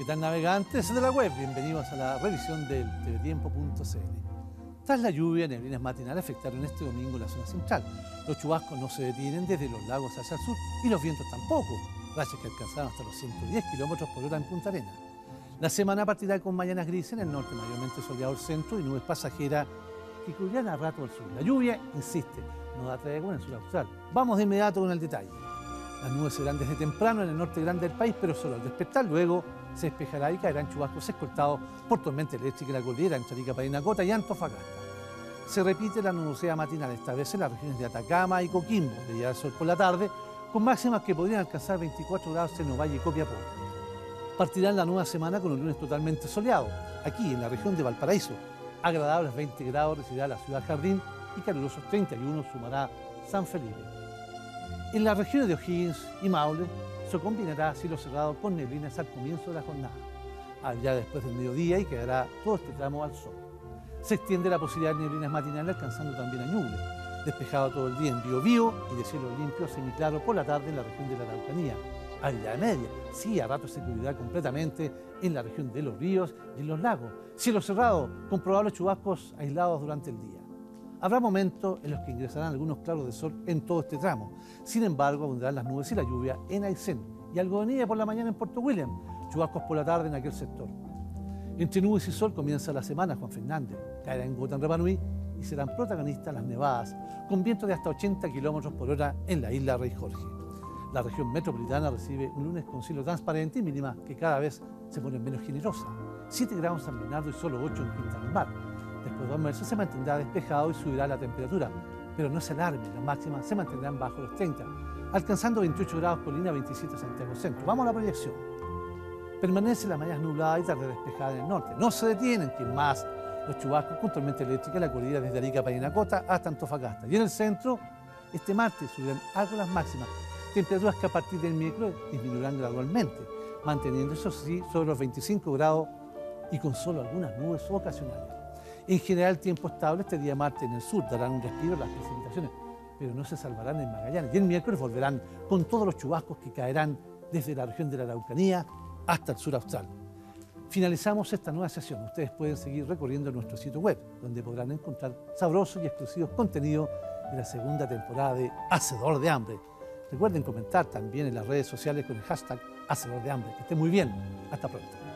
¿Qué tal navegantes de la web? Bienvenidos a la revisión del tvtiempo.cl. Tras la lluvia, neblinas matinales afectaron este domingo la zona central. Los chubascos no se detienen desde los lagos hacia el sur y los vientos tampoco, rachas que alcanzaron hasta los 110 kilómetros por hora en Punta Arena. La semana partirá con mañanas grises en el norte, mayormente soleado el centro y nubes pasajeras que cubrirán a rato el sur. La lluvia, insiste, no da tregua en el sur austral. Vamos de inmediato con el detalle. Las nubes serán desde temprano en el norte grande del país, pero solo al despertar luego se despejará y caerán chubascos escoltados por tormenta eléctrica en la cordillera entre Arica, Parinacota y Antofagasta. Se repite la nubosidad matinal, esta vez en las regiones de Atacama y Coquimbo, de día al sol por la tarde, con máximas que podrían alcanzar 24 grados en Ovalle y Copiapó. Partirán la nueva semana con un lunes totalmente soleado. Aquí, en la región de Valparaíso, agradables 20 grados recibirá la ciudad Jardín y calurosos 31 sumará San Felipe. En las regiones de O'Higgins y Maule se combinará cielo cerrado con neblinas al comienzo de la jornada, allá después del mediodía y quedará todo este tramo al sol. Se extiende la posibilidad de neblinas matinales alcanzando también a Ñuble, despejado todo el día en Biobío y de cielo limpio semiclaro por la tarde en la región de la Araucanía. A Villa Media, sí, a ratos se cubrirá completamente en la región de los ríos y en los lagos. Cielo cerrado, con probables chubascos aislados durante el día. Habrá momentos en los que ingresarán algunos claros de sol en todo este tramo. Sin embargo, abundarán las nubes y la lluvia en Aysén y algodonía por la mañana en Puerto William, chubascos por la tarde en aquel sector. Entre nubes y sol comienza la semana Juan Fernández, caerá en Gota en Repanui y serán protagonistas las nevadas, con vientos de hasta 80 kilómetros por hora en la isla Rey Jorge. La región metropolitana recibe un lunes con cielo transparente y mínima que cada vez se pone menos generosa. 7 grados en San Bernardo y solo 8 en Quintana del Mar. Después de dos meses se mantendrá despejado y subirá la temperatura, pero no se alarme, las máximas se mantendrán bajo los 30, alcanzando 28 grados por línea 27 Santiago Centro. Vamos a la proyección. Permanece la mañana nublada y tarde despejada en el norte. No se detienen, que más los chubascos con tormenta eléctrica la cordillera desde Arica Parinacota hasta Antofagasta. Y en el centro, este martes subirán algo las máximas, temperaturas que a partir del miércoles disminuirán gradualmente, manteniéndose así sobre los 25 grados y con solo algunas nubes ocasionales. En general, tiempo estable este día martes en el sur darán un respiro las precipitaciones, pero no se salvarán en Magallanes. Y el miércoles volverán con todos los chubascos que caerán desde la región de la Araucanía hasta el sur austral. Finalizamos esta nueva sesión. Ustedes pueden seguir recorriendo nuestro sitio web, donde podrán encontrar sabrosos y exclusivos contenidos de la segunda temporada de Hacedor de Hambre. Recuerden comentar también en las redes sociales con el hashtag Hacedor de Hambre. Que estén muy bien. Hasta pronto.